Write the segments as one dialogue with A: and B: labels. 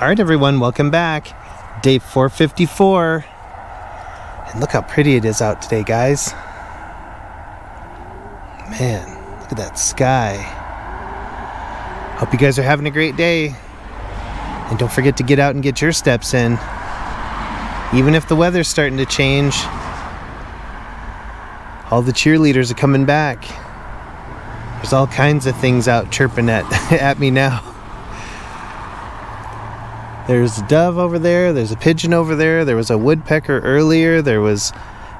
A: All right, everyone, welcome back. Day 454. And look how pretty it is out today, guys. Man, look at that sky. Hope you guys are having a great day. And don't forget to get out and get your steps in. Even if the weather's starting to change, all the cheerleaders are coming back. There's all kinds of things out chirping at, at me now. There's a dove over there, there's a pigeon over there, there was a woodpecker earlier, there was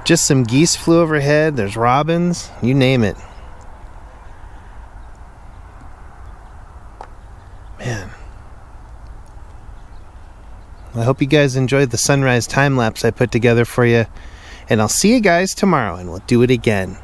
A: just some geese flew overhead, there's robins, you name it. Man. I hope you guys enjoyed the sunrise time lapse I put together for you. And I'll see you guys tomorrow and we'll do it again.